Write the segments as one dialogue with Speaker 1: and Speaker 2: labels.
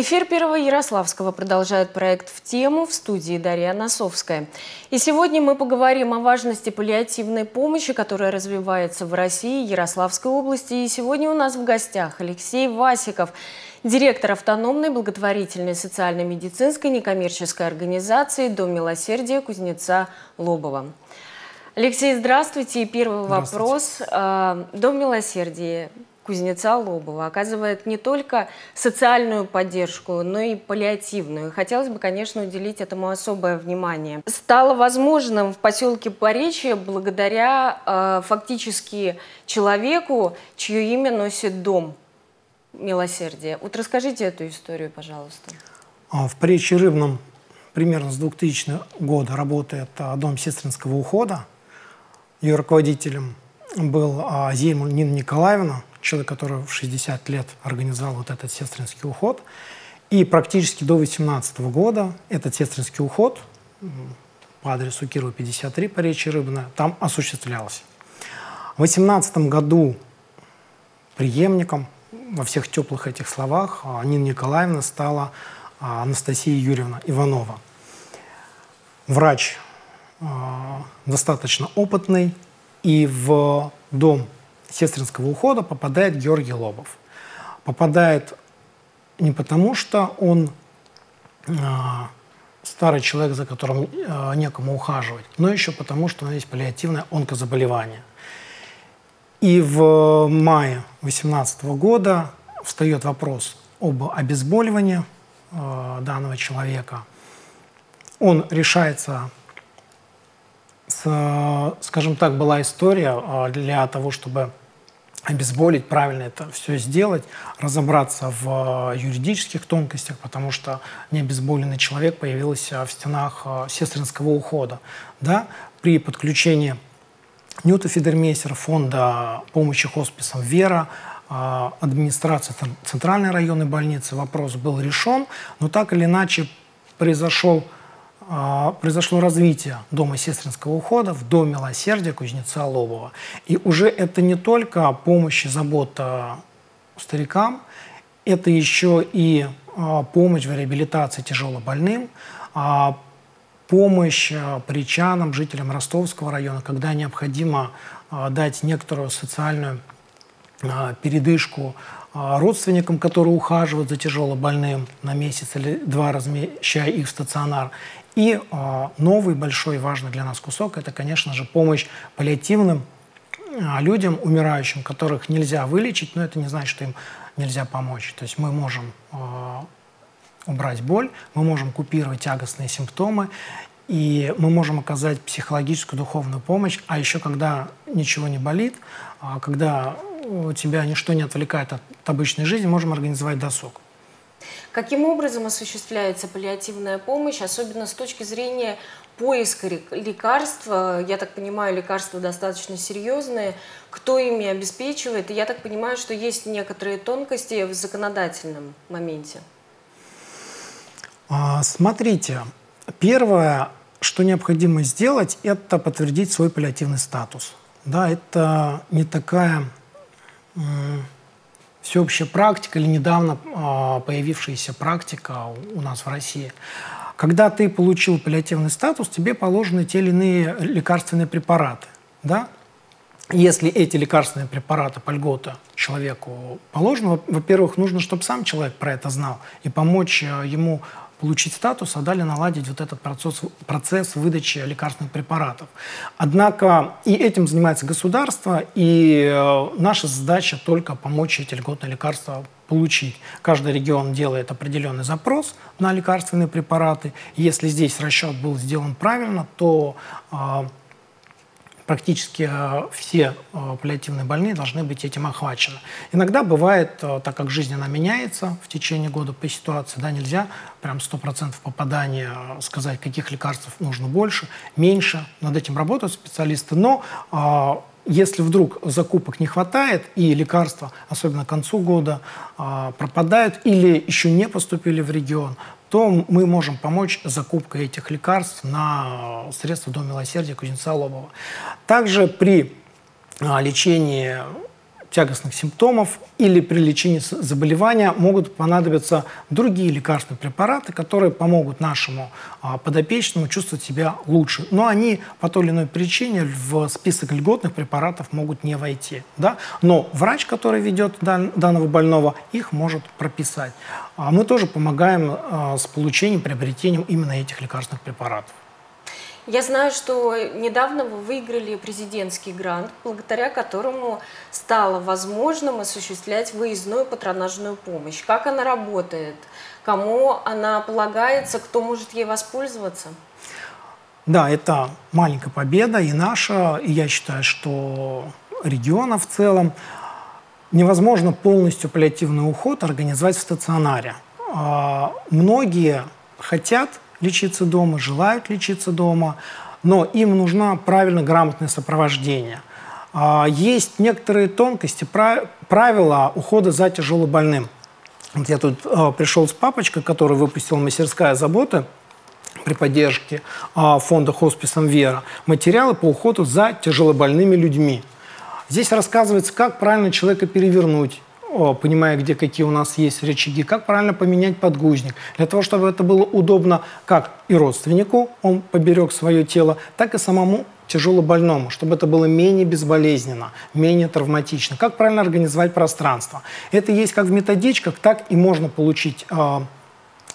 Speaker 1: Эфир Первого Ярославского продолжает проект «В тему» в студии Дарья Носовская. И сегодня мы поговорим о важности паллиативной помощи, которая развивается в России, Ярославской области. И сегодня у нас в гостях Алексей Васиков, директор автономной благотворительной социально-медицинской некоммерческой организации «Дом милосердия» Кузнеца Лобова. Алексей, здравствуйте. И первый вопрос. А, «Дом милосердия» кузнеца Лобова оказывает не только социальную поддержку, но и паллиативную. Хотелось бы, конечно, уделить этому особое внимание. Стало возможным в поселке Поречье благодаря э, фактически человеку, чье имя носит дом милосердия. Вот расскажите эту историю, пожалуйста.
Speaker 2: А, в Поречье Рыбном примерно с 2000 года работает а, дом сестринского ухода. Ее руководителем был а, Зеймуль Нина Николаевна человек, который в 60 лет организовал вот этот сестринский уход. И практически до 18 года этот сестринский уход по адресу Кирова 53 по речи Рыбная там осуществлялся. В 18 году преемником во всех теплых этих словах Нина Николаевна стала а, Анастасия Юрьевна Иванова. Врач а, достаточно опытный, и в дом сестринского ухода попадает Георгий Лобов. Попадает не потому, что он э, старый человек, за которым э, некому ухаживать, но еще потому, что у него есть паллиативное онкозаболевание. И в мае 2018 года встает вопрос об обезболивании э, данного человека. Он решается с, скажем так, была история для того, чтобы обезболить, правильно это все сделать, разобраться в э, юридических тонкостях, потому что необезболенный человек появился в стенах э, сестринского ухода. Да? При подключении Ньюта Фидермейсера, фонда помощи хосписам «Вера», э, администрации Центральной районной больницы вопрос был решен, но так или иначе произошел произошло развитие Дома сестринского ухода в Доме милосердия Кузнеца Лобова. И уже это не только помощь и забота старикам, это еще и а, помощь в реабилитации тяжелобольным, а, помощь причанам, жителям Ростовского района, когда необходимо дать некоторую социальную передышку родственникам, которые ухаживают за тяжелобольным на месяц или два, размещая их в стационар. И э, новый большой важный для нас кусок – это, конечно же, помощь паллиативным людям, умирающим, которых нельзя вылечить, но это не значит, что им нельзя помочь. То есть мы можем убрать боль, мы можем купировать тягостные симптомы, и мы можем оказать психологическую, духовную помощь. А еще когда ничего не болит, когда тебя ничто не отвлекает от обычной жизни, можем организовать досуг.
Speaker 1: Каким образом осуществляется паллиативная помощь, особенно с точки зрения поиска лекарств? Я так понимаю, лекарства достаточно серьезные. Кто ими обеспечивает? И я так понимаю, что есть некоторые тонкости в законодательном моменте.
Speaker 2: А, смотрите, первое, что необходимо сделать, это подтвердить свой паллиативный статус. Да, это не такая всеобщая практика или недавно а, появившаяся практика у нас в России. Когда ты получил паллиативный статус, тебе положены те или иные лекарственные препараты. Да? Если эти лекарственные препараты по льгота человеку положены, во-первых, нужно, чтобы сам человек про это знал и помочь а, ему получить статус, а далее наладить вот этот процесс, процесс выдачи лекарственных препаратов. Однако и этим занимается государство, и э, наша задача только помочь эти льготные лекарства получить. Каждый регион делает определенный запрос на лекарственные препараты. Если здесь расчет был сделан правильно, то э, практически э, все э, паллиативные больные должны быть этим охвачены. Иногда бывает, э, так как жизнь она меняется в течение года по ситуации, да, нельзя прям 100% попадания сказать, каких лекарств нужно больше, меньше. Над этим работают специалисты. Но если вдруг закупок не хватает и лекарства, особенно к концу года, пропадают или еще не поступили в регион, то мы можем помочь закупкой этих лекарств на средства Дома милосердия Кузнеца Лобова. Также при а, лечении тягостных симптомов или при лечении заболевания могут понадобиться другие лекарственные препараты, которые помогут нашему а, подопечному чувствовать себя лучше. Но они по той или иной причине в список льготных препаратов могут не войти. Да? Но врач, который ведет данного больного, их может прописать. А мы тоже помогаем а, с получением, приобретением именно этих лекарственных препаратов.
Speaker 1: Я знаю, что недавно вы выиграли президентский грант, благодаря которому стало возможным осуществлять выездную патронажную помощь. Как она работает? Кому она полагается? Кто может ей воспользоваться?
Speaker 2: Да, это маленькая победа и наша, и я считаю, что региона в целом. Невозможно полностью паллиативный уход организовать в стационаре. А, многие хотят лечиться дома, желают лечиться дома, но им нужно правильно грамотное сопровождение. А, есть некоторые тонкости, правила ухода за тяжелобольным. Вот я тут а, пришел с папочкой, который выпустил «Мастерская забота», при поддержке а, фонда «Хосписом Вера» материалы по уходу за тяжелобольными людьми. Здесь рассказывается, как правильно человека перевернуть, понимая, где какие у нас есть рычаги, как правильно поменять подгузник, для того, чтобы это было удобно как и родственнику, он поберег свое тело, так и самому тяжело больному, чтобы это было менее безболезненно, менее травматично. Как правильно организовать пространство. Это есть как в методичках, так и можно получить э,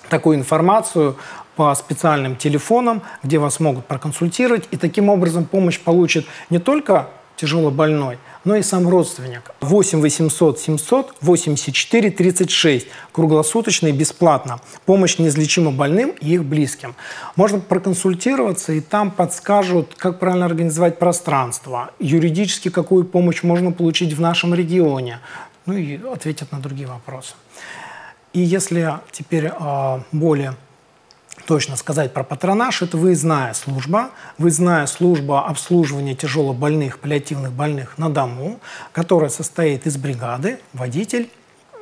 Speaker 2: такую информацию по специальным телефонам, где вас могут проконсультировать, и таким образом помощь получит не только тяжело больной, но и сам родственник. 8 800 700 84 36. Круглосуточно и бесплатно. Помощь неизлечимо больным и их близким. Можно проконсультироваться, и там подскажут, как правильно организовать пространство, юридически какую помощь можно получить в нашем регионе, ну и ответят на другие вопросы. И если теперь э, более точно сказать про патронаж, это выездная служба, выездная служба обслуживания тяжелобольных, паллиативных больных на дому, которая состоит из бригады, водитель,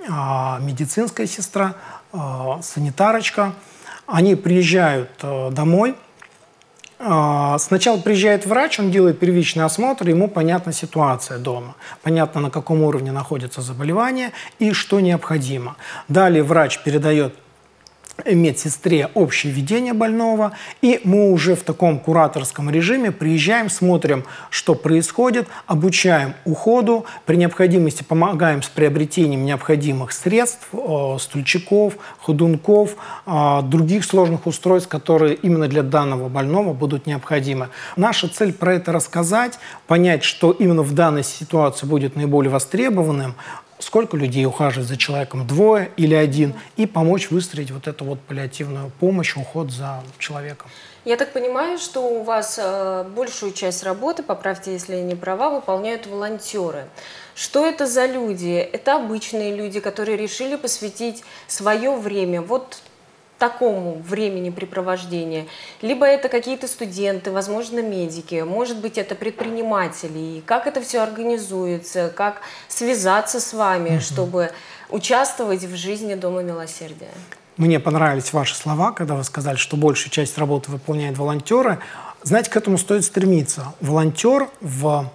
Speaker 2: а, медицинская сестра, а, санитарочка. Они приезжают э, домой, а, Сначала приезжает врач, он делает первичный осмотр, ему понятна ситуация дома, понятно, на каком уровне находится заболевание и что необходимо. Далее врач передает медсестре общее ведение больного, и мы уже в таком кураторском режиме приезжаем, смотрим, что происходит, обучаем уходу, при необходимости помогаем с приобретением необходимых средств, э, стульчиков, ходунков, э, других сложных устройств, которые именно для данного больного будут необходимы. Наша цель про это рассказать, понять, что именно в данной ситуации будет наиболее востребованным, сколько людей ухаживает за человеком, двое или один, и помочь выстроить вот эту вот паллиативную помощь, уход за человеком.
Speaker 1: Я так понимаю, что у вас э, большую часть работы, поправьте, если я не права, выполняют волонтеры. Что это за люди? Это обычные люди, которые решили посвятить свое время вот такому времени. Либо это какие-то студенты, возможно, медики, может быть, это предприниматели. И как это все организуется, как связаться с вами, угу. чтобы участвовать в жизни Дома Милосердия?
Speaker 2: Мне понравились ваши слова, когда вы сказали, что большую часть работы выполняют волонтеры. Знаете, к этому стоит стремиться. Волонтер в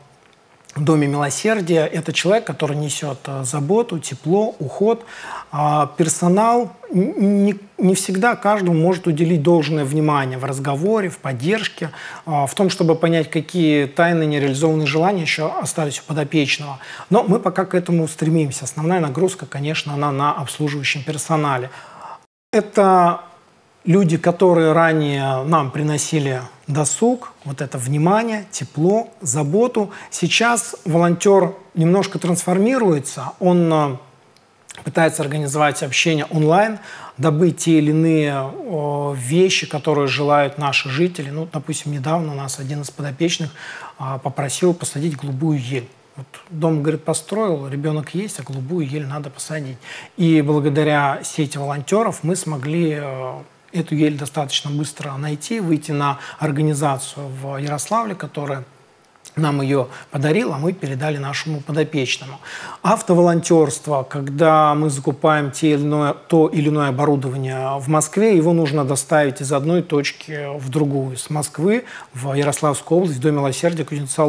Speaker 2: в Доме Милосердия это человек, который несет э, заботу, тепло, уход. А персонал не, не всегда каждому может уделить должное внимание в разговоре, в поддержке, а, в том, чтобы понять, какие тайные нереализованные желания еще остались у подопечного. Но мы пока к этому стремимся. Основная нагрузка, конечно, она на обслуживающем персонале. Это люди, которые ранее нам приносили досуг, вот это внимание, тепло, заботу. Сейчас волонтер немножко трансформируется, он э, пытается организовать общение онлайн, добыть те или иные вещи, которые желают наши жители. Ну, допустим, недавно у нас один из подопечных а, попросил посадить голубую ель. Вот дом, говорит, построил, ребенок есть, а голубую ель надо посадить. И благодаря сети волонтеров мы смогли э, эту ель достаточно быстро найти, выйти на организацию в Ярославле, которая нам ее подарил, а мы передали нашему подопечному. Автоволонтерство, когда мы закупаем те или иное, то или иное оборудование в Москве, его нужно доставить из одной точки в другую, с Москвы в Ярославскую область, в Доме Милосердия Кузнеца.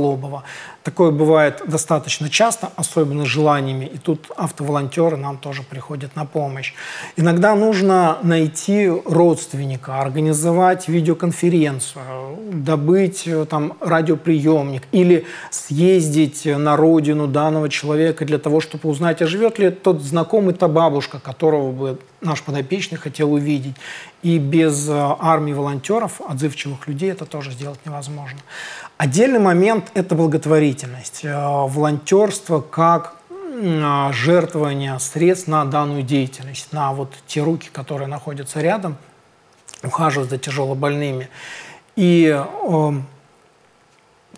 Speaker 2: Такое бывает достаточно часто, особенно с желаниями. И тут автоволонтеры нам тоже приходят на помощь. Иногда нужно найти родственника, организовать видеоконференцию, добыть э, там радиоприемник или съездить на родину данного человека для того, чтобы узнать, а живет ли тот знакомый, та бабушка, которого бы наш подопечный хотел увидеть. И без э, армии волонтеров, отзывчивых людей, это тоже сделать невозможно. Отдельный момент – это благотворительность. Э, волонтерство как э, жертвование средств на данную деятельность, на вот те руки, которые находятся рядом, ухаживают за тяжелобольными. И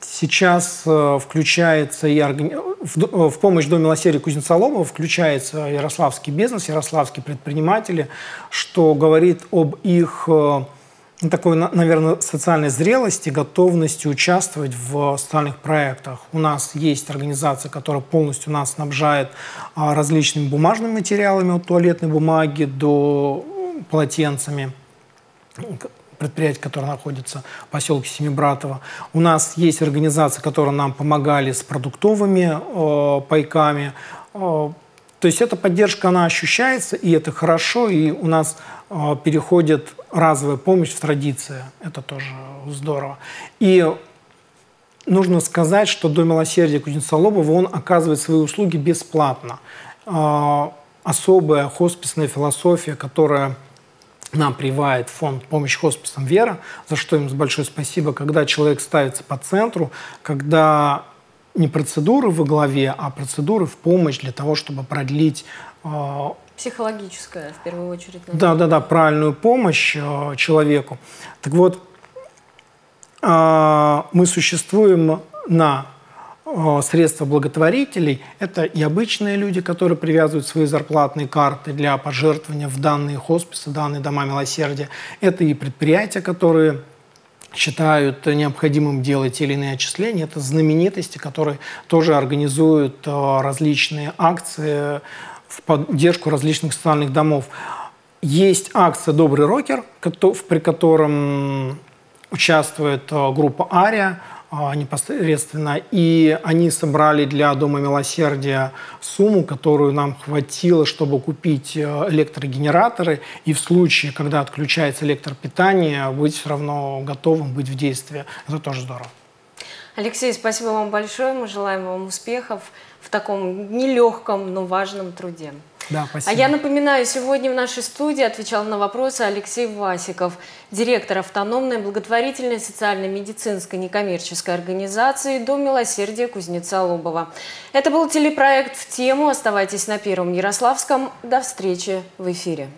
Speaker 2: сейчас включается и органи в, в помощь Дому милосердия Кузнеца Ломова включается ярославский бизнес, ярославские предприниматели, что говорит об их э, ну, такой, наверное, социальной зрелости, готовности участвовать в социальных проектах. У нас есть организация, которая полностью нас снабжает а, различными бумажными материалами, от туалетной бумаги до полотенцами предприятий, которые находятся в поселке Семибратово. У нас есть организации, которые нам помогали с продуктовыми э, пайками. Э, то есть эта поддержка, она ощущается, и это хорошо, и у нас э, переходит разовая помощь в традиции. Это тоже здорово. И нужно сказать, что Дом милосердия Кузнеца Лобова, он оказывает свои услуги бесплатно. Э, особая хосписная философия, которая нам прививает фонд помощи хосписам «Вера», за что им большое спасибо, когда человек ставится по центру, когда не процедуры во главе, а процедуры в помощь для того, чтобы продлить
Speaker 1: э, Психологическая, в первую очередь.
Speaker 2: Да, да, да, правильную помощь э, человеку. Так вот, э, мы существуем на средства благотворителей – это и обычные люди, которые привязывают свои зарплатные карты для пожертвования в данные хосписы, данные дома милосердия. Это и предприятия, которые считают необходимым делать те или иные отчисления. Это знаменитости, которые тоже организуют э, различные акции в поддержку различных социальных домов. Есть акция «Добрый рокер», при котором участвует э, группа «Ария», непосредственно. И они собрали для Дома Милосердия сумму, которую нам хватило, чтобы купить э, электрогенераторы. И в случае, когда отключается электропитание, быть все равно готовым быть в действии. Это тоже здорово.
Speaker 1: Алексей, спасибо вам большое. Мы желаем вам успехов в таком нелегком, но важном труде.
Speaker 2: Да, спасибо.
Speaker 1: А я напоминаю, сегодня в нашей студии отвечал на вопросы Алексей Васиков, директор автономной благотворительной социально-медицинской некоммерческой организации «Дом милосердия» Кузнеца Лобова. Это был телепроект «В тему». Оставайтесь на Первом Ярославском. До встречи в эфире.